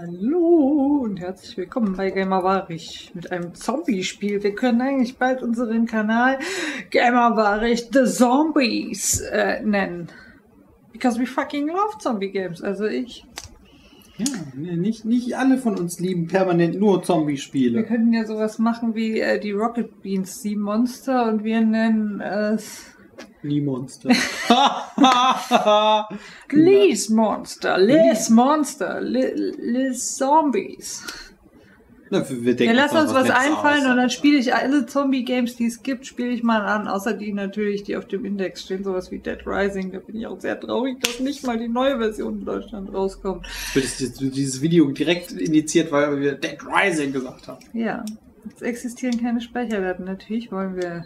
Hallo und herzlich willkommen bei Gamer Warich mit einem Zombie-Spiel. Wir können eigentlich bald unseren Kanal Gamer Warich The Zombies äh, nennen. Because we fucking love Zombie Games. Also ich. Ja, nicht, nicht alle von uns lieben permanent nur Wir Zombie-Spiele. könnten ja sowas machen wie äh, die Rocket Beans, die Monster und wir nennen es Lee Monster. Lee's Monster, Les Monster, Les Zombies. Na, wir Ja, denken lass uns was Nettes einfallen aus. und dann spiele ich alle Zombie-Games, die es gibt, spiele ich mal an, außer die natürlich, die auf dem Index stehen, sowas wie Dead Rising. Da bin ich auch sehr traurig, dass nicht mal die neue Version in Deutschland rauskommt. Wird das- dieses Video direkt initiiert, weil wir Dead Rising gesagt haben. Ja, es existieren keine Speicherdaten. Natürlich wollen wir.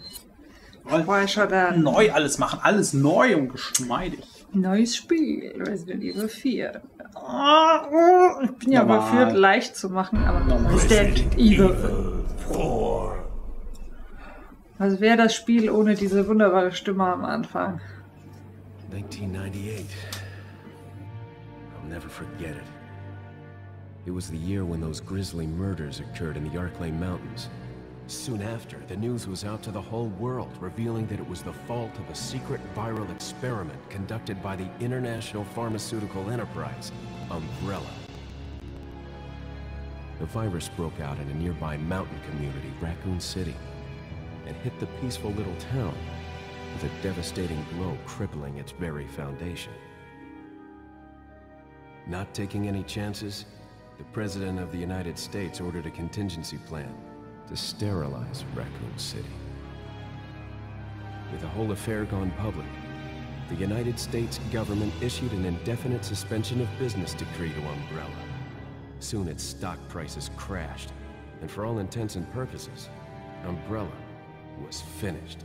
Neu alles machen, alles neu und geschmeidig. Neues Spiel, Resident Evil 4. Ah, oh, Ich bin ja überführt, leicht zu machen, aber Normal. Resident Evil. Was wäre das Spiel ohne diese wunderbare Stimme am Anfang? 1998. I'll never forget it. It was the year when those grisly murders occurred in the Arklay Mountains. Soon after, the news was out to the whole world, revealing that it was the fault of a secret viral experiment conducted by the international pharmaceutical enterprise, Umbrella. The virus broke out in a nearby mountain community, Raccoon City, and hit the peaceful little town with a devastating blow crippling its very foundation. Not taking any chances, the President of the United States ordered a contingency plan to sterilize Raccoon City. With the whole affair gone public, the United States government issued an indefinite suspension of business decree to Umbrella. Soon its stock prices crashed, and for all intents and purposes, Umbrella was finished.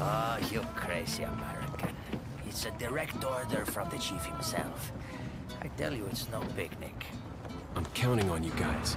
Oh, you crazy American. It's a direct order from the chief himself. I tell you, it's no picnic. I'm counting on you guys.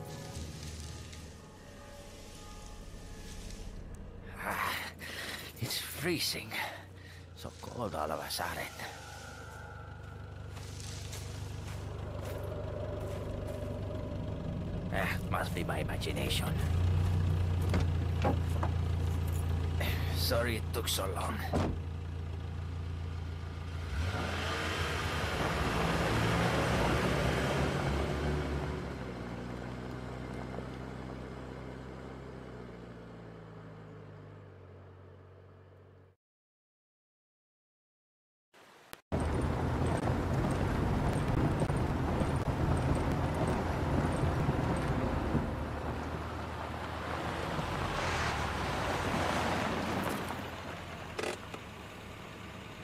Freezing. So cold all of a sudden. Ah, must be my imagination. Sorry it took so long.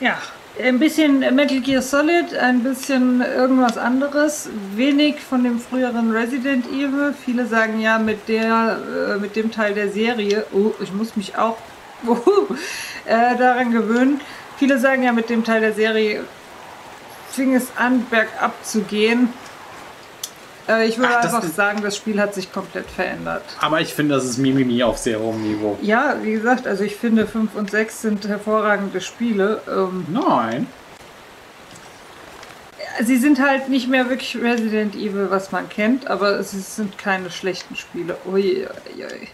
Ja, ein bisschen Metal Gear Solid, ein bisschen irgendwas anderes, wenig von dem früheren Resident Evil. Viele sagen ja mit der, äh, mit dem Teil der Serie, oh, ich muss mich auch uhu, äh, daran gewöhnen. Viele sagen ja mit dem Teil der Serie fing es an, bergab zu gehen. Äh, ich würde Ach, einfach sagen, das Spiel hat sich komplett verändert. Aber ich finde, das ist Mimimi auf sehr hohem Niveau. Ja, wie gesagt, also ich finde 5 und 6 sind hervorragende Spiele. Ähm, Nein. Sie sind halt nicht mehr wirklich Resident Evil, was man kennt, aber es sind keine schlechten Spiele. Ui, ui, ui.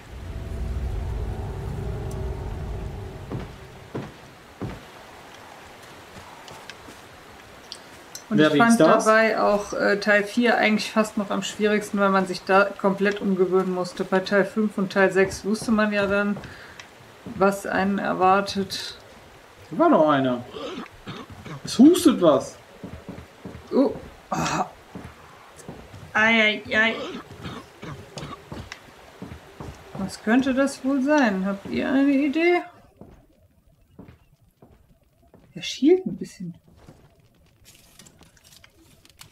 Und Wer ich fand dabei auch äh, Teil 4 eigentlich fast noch am schwierigsten, weil man sich da komplett umgewöhnen musste. Bei Teil 5 und Teil 6 wusste man ja dann, was einen erwartet. Da war doch einer. Es hustet was. Oh. Oh. Ei, ei, ei. Was könnte das wohl sein? Habt ihr eine Idee? Er schielt ein bisschen.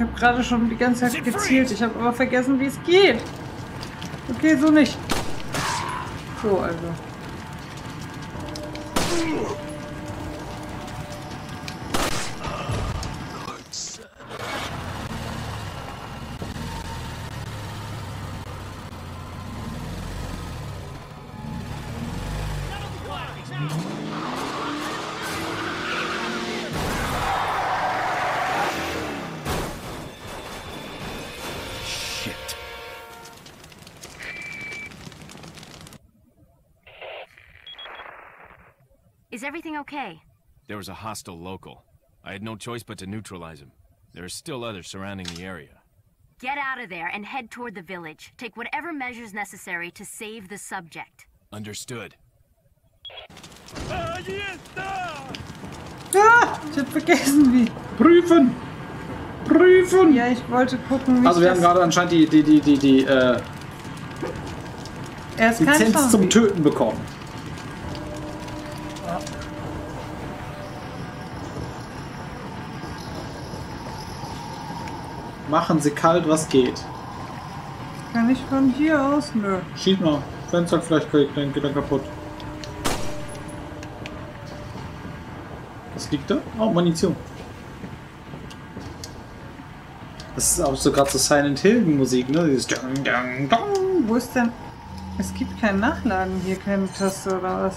Ich habe gerade schon die ganze Zeit gezielt. Ich habe aber vergessen, wie es geht. Okay, so nicht. So, also. Is everything okay? There was a hostile local. I had no choice but to neutralize him. There are still others surrounding the area. Get out of there and head toward the village. Take whatever measures necessary to save the subject. Understood. Ah, ich habe vergessen, wie. Prüfen! Prüfen! Ja, ich wollte gucken, wie Also ich wir haben das... gerade anscheinend die, die, die, die, die äh, Er ist kein Lizenz zum Töten bekommen. Machen Sie kalt, was geht. Kann ich von hier aus? Nö. Schieß mal. Fenster vielleicht geht dann, geht dann kaputt. Was liegt da? Oh, Munition. Das ist auch so gerade so Silent Hill Musik, ne? Dieses Dang, Dang, Dang. Wo ist denn... Es gibt kein Nachladen hier, keine Taste oder was?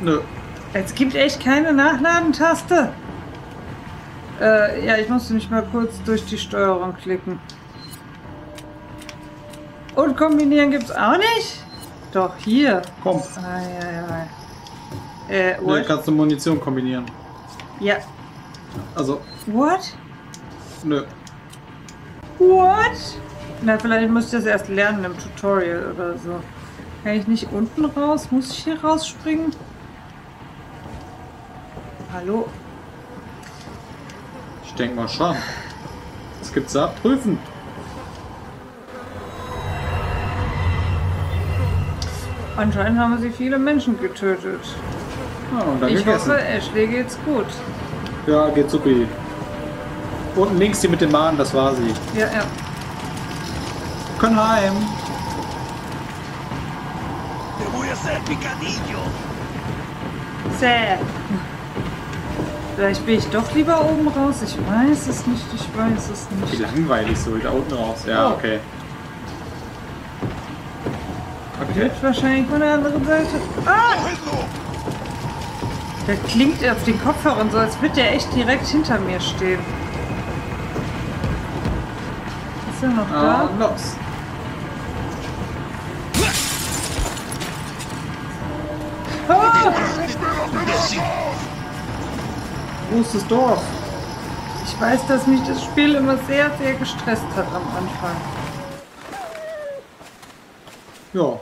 Nö. Es gibt echt keine Nachladentaste. Äh, ja, ich musste mich mal kurz durch die Steuerung klicken. Und kombinieren gibt's auch nicht? Doch, hier. Komm. Ah, ja, ja. Äh, what? kannst du Munition kombinieren. Ja. Also, What? nö. What? Na, vielleicht muss ich das erst lernen im Tutorial oder so. Kann ich nicht unten raus? Muss ich hier rausspringen? Hallo? Ich denke mal schon. Was gibt's da? Prüfen. Anscheinend haben sie viele Menschen getötet. Ja, und dann Ich gegessen. hoffe, Ashley geht's gut. Ja, geht supi. Unten links die mit dem Mahn, das war sie. Ja, ja. Können heim. Te voy a hacer picadillo. Zäh. Vielleicht bin ich doch lieber oben raus. Ich weiß es nicht, ich weiß es Wie nicht. langweilig so, da unten raus. Ja, Oh. okay. Okay. Wird wahrscheinlich von der anderen Seite. Ah! Der klingt auf den Kopfhörern so, als würde der echt direkt hinter mir stehen. Ist er noch Ah, da? los. Das Dorf? Ich weiß, dass mich das Spiel immer sehr, sehr gestresst hat am Anfang. Ja.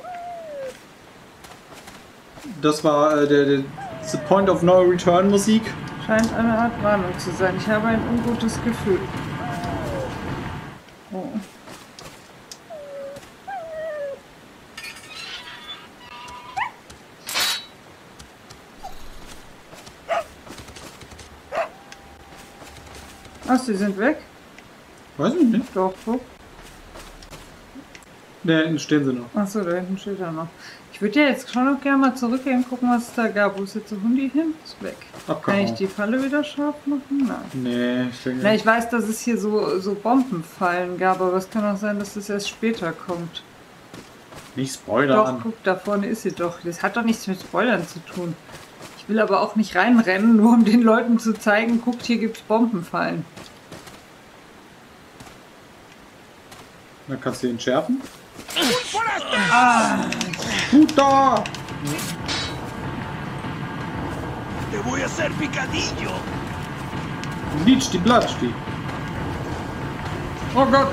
Das war äh, der, der the Point of No Return Musik. Scheint eine Art Warnung zu sein. Ich habe ein ungutes Gefühl. Oh. Ach, sie sind weg? Weiß ich nicht. Doch, guck. Da hinten stehen sie noch. Achso, da hinten steht er noch. Ich würde ja jetzt schon noch gerne mal zurückgehen, gucken, was es da gab. Wo ist jetzt der Hundi hin? Ist weg. Kann Abgehauen. ich die Falle wieder scharf machen? Nein. Nee, ich denke Na, ich weiß, dass es hier so, so Bombenfallen gab, aber es kann auch sein, dass das erst später kommt. nicht Doch, spoilern. guck, da vorne ist sie doch. Das hat doch nichts mit Spoilern zu tun. Ich will aber auch nicht reinrennen, nur um den Leuten zu zeigen, guckt, hier gibt's Bombenfallen. Dann kannst du ihn schärfen. Ah, gut da! Te voy a hacer picadillo. Bleach die Blatsch die. Oh Gott!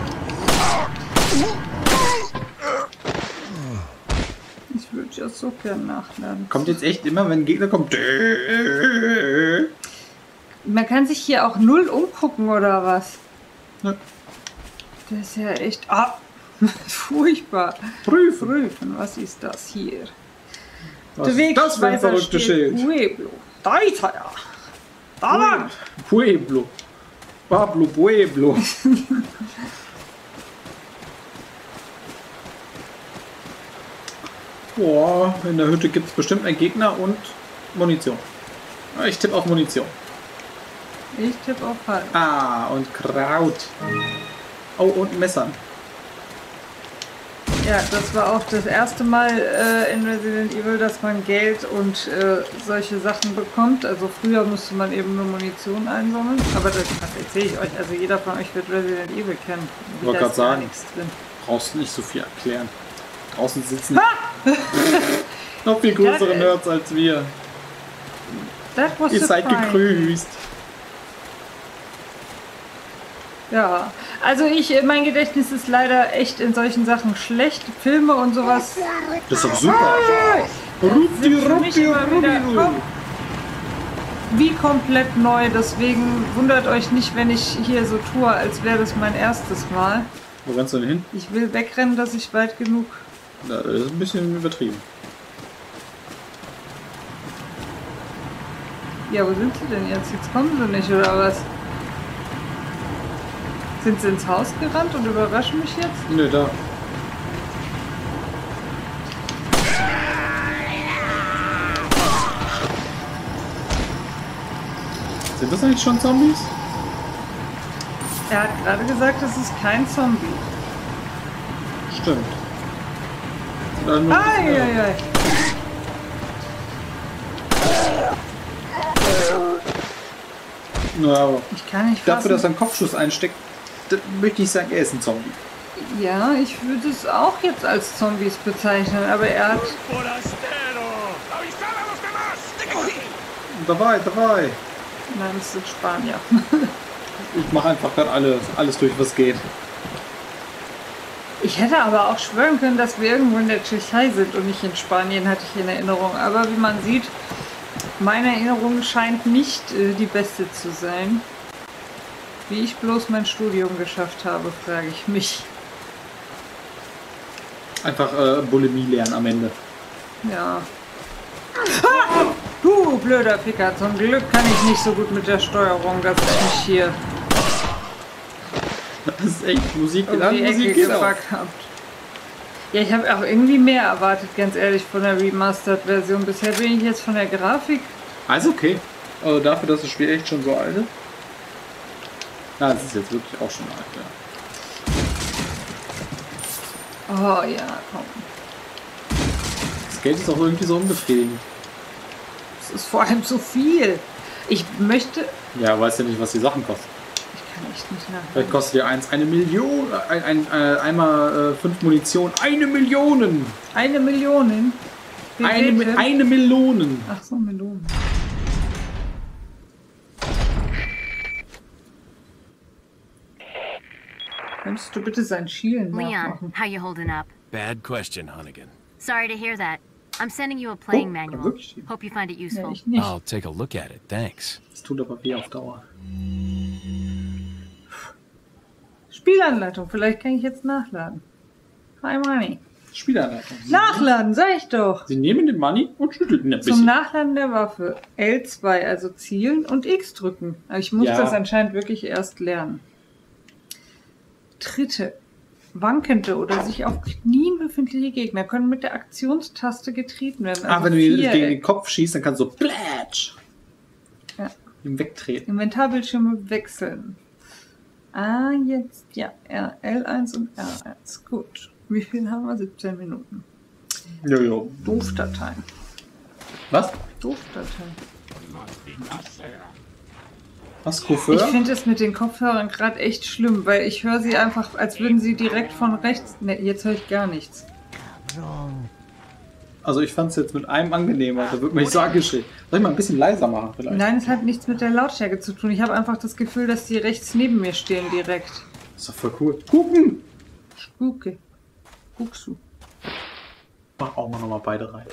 Ich würde ja so gern nachladen. Kommt jetzt echt immer, wenn ein Gegner kommt. Man kann sich hier auch null umgucken, oder was? Ja. Das ist ja echt. Ah! Furchtbar. Prüfen. Prüfen, was ist das hier? Was ist das für ein verrücktes Schild? Pueblo. Da ist er ja. Da lang. Pueblo. Pablo Pueblo. Boah, in der Hütte gibt es bestimmt einen Gegner und Munition. Ich tippe auf Munition. Ich tippe auf Fall. Ah, und Kraut. Oh, und Messern. Ja, das war auch das erste Mal äh, in Resident Evil, dass man Geld und äh, solche Sachen bekommt. Also früher musste man eben nur Munition einsammeln. Aber das, das erzähle ich euch. Also jeder von euch wird Resident Evil kennen. Wollte grad ist gar sagen. nichts drin. Brauchst nicht so viel erklären. Draußen sitzen noch viel größere äh, Nerds als wir. Ihr seid gegrüßt. Ja, also ich, mein Gedächtnis ist leider echt in solchen Sachen schlecht. Filme und sowas. Das ist doch super. Rupti, rupti, rupti. wie komplett neu. Deswegen wundert euch nicht, wenn ich hier so tue, als wäre das mein erstes Mal. Wo rennst du denn hin? Ich will wegrennen, dass ich weit genug. Na, Das ist ein bisschen übertrieben. Ja, wo sind sie denn jetzt? Jetzt kommen sie nicht, oder was? Sind sie ins Haus gerannt und überraschen mich jetzt? Nö, da. Sind das eigentlich schon Zombies? Er hat gerade gesagt, das ist kein Zombie. Stimmt. Dann bisschen- Eieiei. Na, aber Ich kann nicht dafür, dass fassen. er einen Kopfschuss einsteckt, möchte ich sagen, er ist ein Zombie. Ja, ich würde es auch jetzt als Zombies bezeichnen, aber er hat. Dabei, dabei. Nein, es sind Spanier. Ich mache einfach gerade alles, alles durch, was geht. Ich hätte aber auch schwören können, dass wir irgendwo in der Tschechei sind und nicht in Spanien, hatte ich in Erinnerung. Aber wie man sieht, meine Erinnerung scheint nicht äh, die beste zu sein. Wie ich bloß mein Studium geschafft habe, frage ich mich. Einfach äh, Bulimie lernen am Ende. Ja. Ah! Du blöder Ficker, zum Glück kann ich nicht so gut mit der Steuerung, dass ich mich hier Das ist echt Musik, um ja, die Musik geht. Ja, ich habe auch irgendwie mehr erwartet, ganz ehrlich, von der Remastered-Version. Bisher bin ich jetzt von der Grafik. Also okay. Also dafür, dass das Spiel echt schon so alt ist. Ja, es ist jetzt wirklich auch schon alt, ja. Oh ja, komm. Das Geld ist auch irgendwie so unbefriedigend. Es ist vor allem zu viel. Ich möchte. Ja, weiß ja nicht, was die Sachen kosten. Ich kann echt nicht Vielleicht nachdenken. kostet ja eins eine Million, ein, ein, äh, einmal äh, fünf Munition, eine Million. Eine Million. Wie Eine, eine Million. Ach so, Melonen. Könntest du bitte sein Schielen Leon, nachmachen? how you holding up? Bad question, Hunnigan. Sorry to hear that. I'm sending you a playing Oh, manual. Hope you find it useful. ich nicht. I'll take a look at it, thanks. Das tut aber weh auf Dauer. Spielanleitung, vielleicht kann ich jetzt nachladen. Hi Money. Spielanleitung. Nachladen, sag ich doch. Sie nehmen den Money und schütteln ihn ein Zum bisschen. Nachladen der Waffe L2, also zielen und X drücken. Aber ich muss Ja. das anscheinend wirklich erst lernen. Dritte. Wankende oder sich auf Knien befindliche Gegner können mit der Aktionstaste getreten werden. ah, Also wenn du ihn gegen den Kopf schießt, dann kannst du so plätsch Ja. ihm wegtreten. Inventarbildschirme wechseln. Ah, jetzt, ja, R, L1 und R1. Gut. Wie viel haben wir? 17 Minuten. Jojo. Doofdateien. Was? Doofdateien. Was, Ich Couffeur? finde es mit den Kopfhörern gerade echt schlimm, weil ich höre sie einfach, als würden sie direkt von rechts. Ne, jetzt höre ich gar nichts. Also ich fand es jetzt mit einem angenehmer. Da wird mir nicht so angeschrien. Soll ich mal ein bisschen leiser machen vielleicht? Nein, es hat nichts mit der Lautstärke zu tun. Ich habe einfach das Gefühl, dass die rechts neben mir stehen direkt. Das ist doch voll cool. Gucken! Spuke. Guckst du. Mach auch mal nochmal beide rein.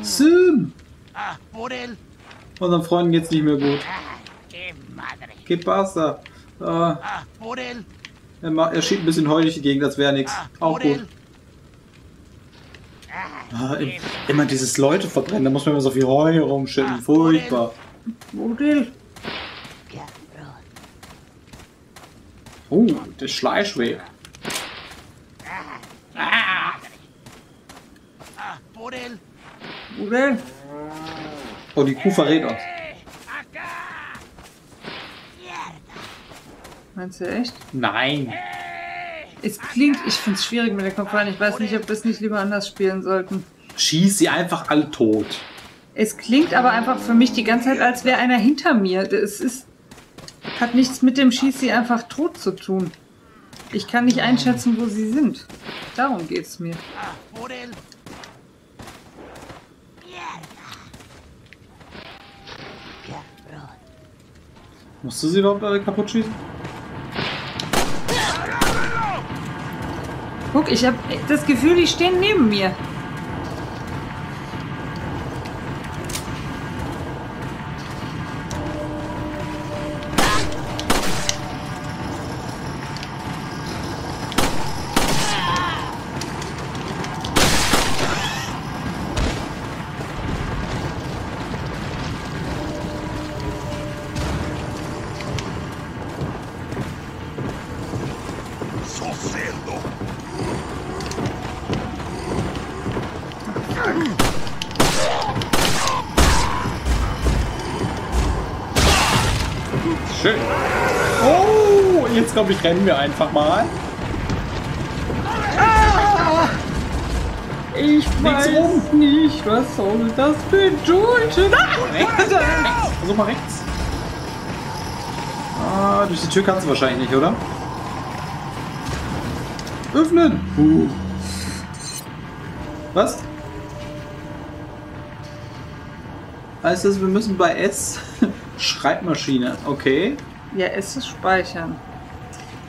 Sim! Ah, por él. Unseren Freunden geht's nicht mehr gut. Ah. Que pasa? Äh, Ah, por él. er, er schiebt ein bisschen Heu durch die Gegend, als wäre nichts. Ah, Auch gut. Ah, im, immer dieses Leute verbrennen, da muss man immer so viel Heu rumschütten. Furchtbar. Model. Oh, der Schleichweg. Ah, por él. Oh, die Kuh verrät uns. Meinst du echt? Nein. Es klingt, ich finde es schwierig mit den Kopfhörern. Ich weiß nicht, ob wir es nicht lieber anders spielen sollten. Schieß sie einfach alle tot. Es klingt aber einfach für mich die ganze Zeit, als wäre einer hinter mir. Es ist, hat nichts mit dem Schieß sie einfach tot zu tun. Ich kann nicht einschätzen, wo sie sind. Darum geht's mir. Ah, por él. Musst du sie überhaupt alle kaputt schießen? Guck, ich habe das Gefühl, die stehen neben mir. Schön. Oh, jetzt glaube ich, rennen wir einfach mal. Ich weiß rum. nicht, was soll das bedeuten. Versuch mal rechts. Ah, durch die Tür kannst du wahrscheinlich nicht, oder? Öffnen! Uh. Was? Heißt das, wir müssen bei S Schreibmaschine, okay. Ja, es ist speichern.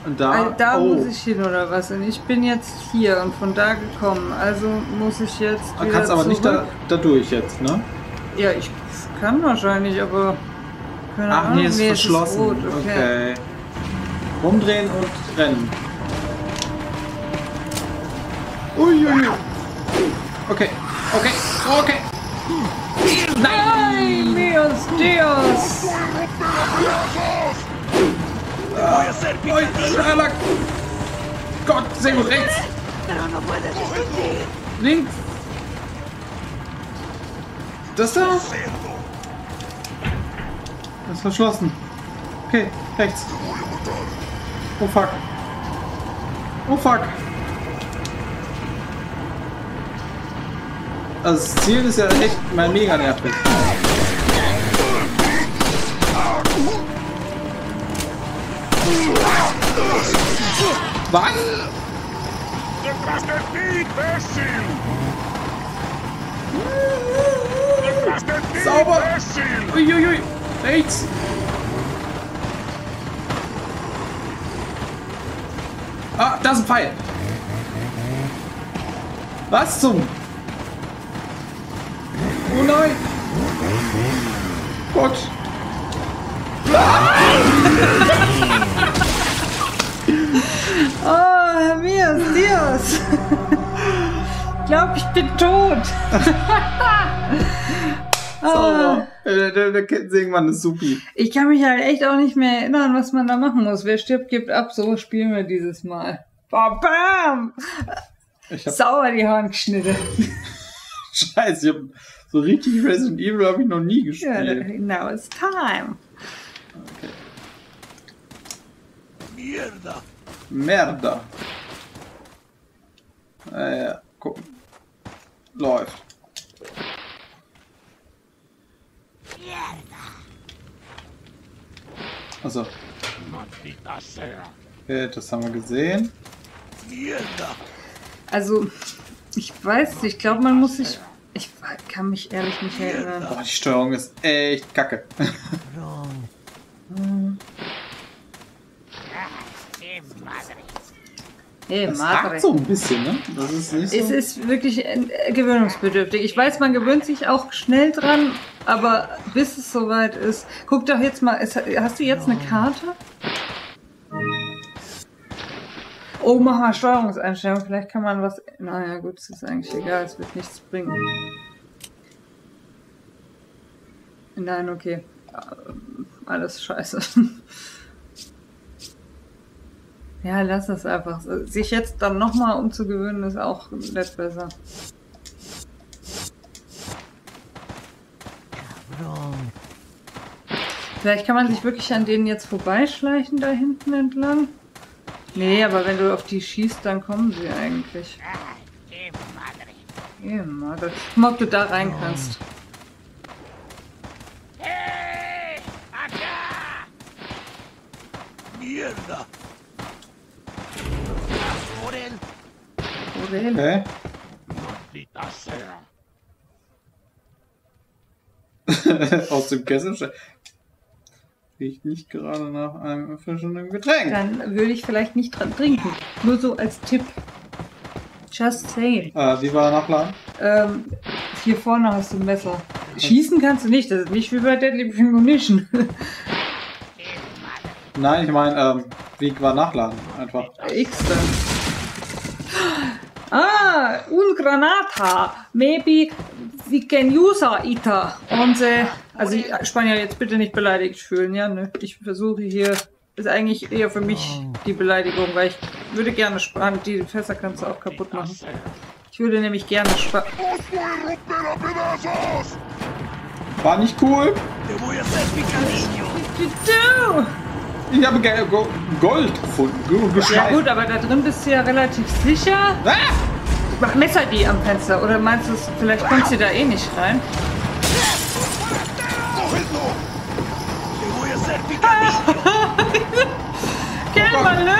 Und da, Also, da oh. muss ich hin oder was? Und ich bin jetzt hier und von da gekommen. Also muss ich jetzt. Du wieder kannst aber nicht zurück. da, da durch jetzt, ne? Ja, ich kann wahrscheinlich, aber. Keine Ach Ahnung. nee, ist verschlossen. rot, okay. Rumdrehen und rennen. Uiuiui. Okay, okay, okay. Ay, Dios, Dios! Gott, sehr gut, rechts. Links. Das da? Das ist verschlossen. Okay, rechts. Oh fuck. Oh fuck. Also das Ziel ist ja echt mal mega nervig. Was? ¡Detrás de ti, imbécil! ¡Detrás de ti, Sauber! imbécil! Uiuiui, rechts. Ah, da ist ein Pfeil. Was zum? Oh nein. Gott. Oh, Herr Mias, Dios! Ich glaube, ich bin tot. Sauber. Der, der, der Kettensägenmann ist supi. Ich kann mich halt echt auch nicht mehr erinnern, was man da machen muss. Wer stirbt, gibt ab. So spielen wir dieses Mal. Bam! bam. Ich hab Sauber die Haaren geschnitten. Scheiße, ich hab so richtig Resident Evil habe ich noch nie Ja, gespielt. now it's time. ¡Mierda! Merda. Äh, gucken. Läuft. Also, okay, das haben wir gesehen. Also, ich weiß, ich glaube, man muss sich. Ich kann mich ehrlich nicht erinnern. Boah, die Steuerung ist echt kacke. Hey, Das Madre. so ein bisschen, ne? Das ist nicht so. Es ist wirklich äh, gewöhnungsbedürftig. Ich weiß, man gewöhnt sich auch schnell dran, aber bis es soweit ist. Guck doch jetzt mal, hast du jetzt eine Karte? Oh, mach mal Steuerungseinstellung. Vielleicht kann man was. Naja, gut, es ist eigentlich egal, es wird nichts bringen. Nein, okay. Ähm, Alles scheiße. Ja, lass es einfach. Sich jetzt dann nochmal umzugewöhnen, ist auch nicht besser. Vielleicht kann man sich wirklich an denen jetzt vorbeischleichen, da hinten entlang. Nee, aber wenn du auf die schießt, dann kommen sie eigentlich. Eh, Madre. Guck mal, ob du da rein kannst. ¡Eh! ¡Acá! ¡Mierda! ¡Por él! Aurel. Okay. ¡Maldita sea! Aus dem Kessel. Riecht nicht gerade nach einem erfrischenden Getränk. Dann würde ich vielleicht nicht dran trinken. Nur so als Tipp. Just saying. Äh, wie war der Nachladen? Ähm, hier vorne hast du ein Messer. Schießen kannst du nicht, das ist nicht wie bei Deadly Premonition. Nein, ich meine, ähm, wie war Nachladen? Einfach. X dann. Ah, un granata. Maybe we can use it on the... Also ich, Spanier, jetzt bitte nicht beleidigt fühlen, ja? Ne? Ich versuche hier... Ist eigentlich eher für mich die Beleidigung, weil ich würde gerne sparen. Die Fässer kannst du auch kaputt machen. Ich würde nämlich gerne sparen. ¡Os voy a romper a pedazos! War nicht cool. Du! Ich habe Gold gefunden. Ge Ja gut, aber da drin bist du ja relativ sicher. Ah! Mach Messer die am Fenster. Oder meinst du, vielleicht kommt sie da eh nicht rein? ¡Cógelo! ¡Te voy a hacer picadillo! Quel malheur!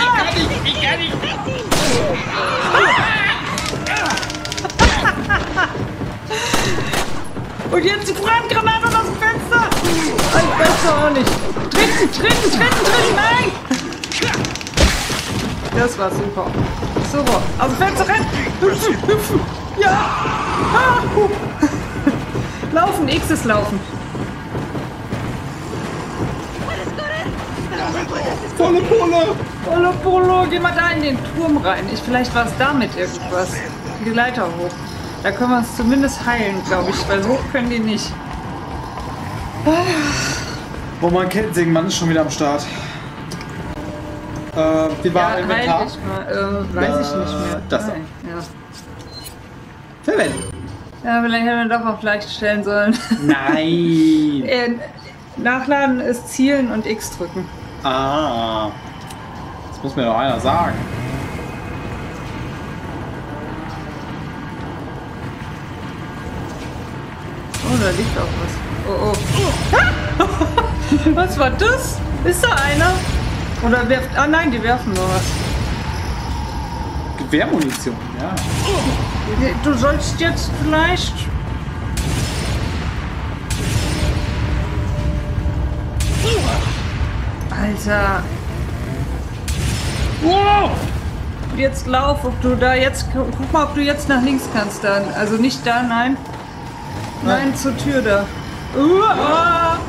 Und jetzt die Brandgranate aus dem Doch auch nicht. Tritt Treten, treten, treten, nein! Das war super. Super. Aus dem Fenster rennen! Hüpfen, hüpfen! Ja! Ah. Laufen, X ist laufen. Volle! Polo, Polo, geh mal da in den Turm rein. Ich, vielleicht war es damit irgendwas. Die Leiter hoch. Da können wir uns zumindest heilen, glaube ich, weil hoch können die nicht. Oh, mein Kettensägenmann ist schon wieder am Start. Äh, wie war Ja, Inventar? heil dich mal. Äh, weiß ich Äh, nicht mehr. das da. Nein, ja. Verwenden. ja, vielleicht hätten wir doch auf leicht stellen sollen. Nein! äh, nachladen ist zielen und X drücken. ah. Das muss mir doch einer sagen. Oh, da liegt auch was. Oh, oh. was war das? Ist da einer? Oder werft. Ah nein, die werfen nur was. Gewehrmunition, ja. Du sollst jetzt vielleicht. Alter. Wow! Jetzt lauf, ob du da jetzt. Guck mal, ob du jetzt nach links kannst dann. Also nicht da, nein. Nein, zur Tür da. Uah!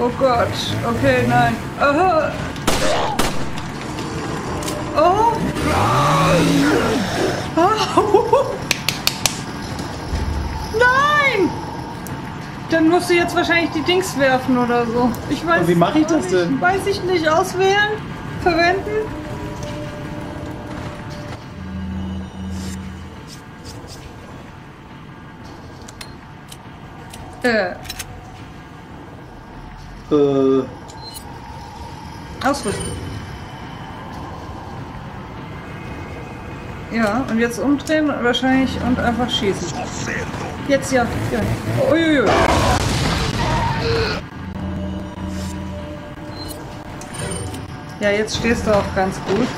Oh Gott. Okay, nein. Aha. Oh. Au. Nein! Dann musst du jetzt wahrscheinlich die Dings werfen oder so. Ich weiß Und wie mache ich das denn? Weiß ich nicht. Auswählen? Verwenden? Äh, Äh, ausrüsten. Ja, und jetzt umdrehen wahrscheinlich und einfach schießen. Jetzt ja. ja. Uiuiui. Ja, jetzt stehst du auch ganz gut.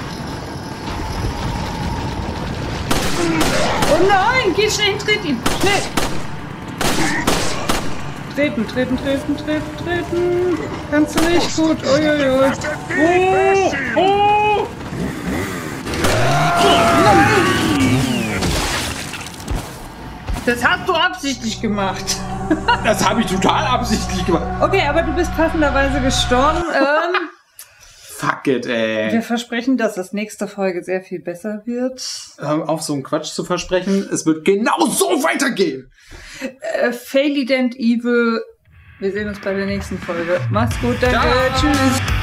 Oh nein, geh schnell, tritt ihn. Schnell. Treten, treten, treten, treten, treten. Kannst du nicht gut. Uiuiui. Oh, oh. Das hast du absichtlich gemacht. das habe ich total absichtlich gemacht. Okay, aber du bist passenderweise gestorben. Ähm, Fuck it, ey. wir versprechen, dass das nächste Folge sehr viel besser wird. Ähm, auf so einen Quatsch zu versprechen, es wird genau so weitergehen. Äh, Failident Evil. Wir sehen uns bei der nächsten Folge. Macht's gut, danke. Ciao. Tschüss.